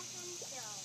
花生酒。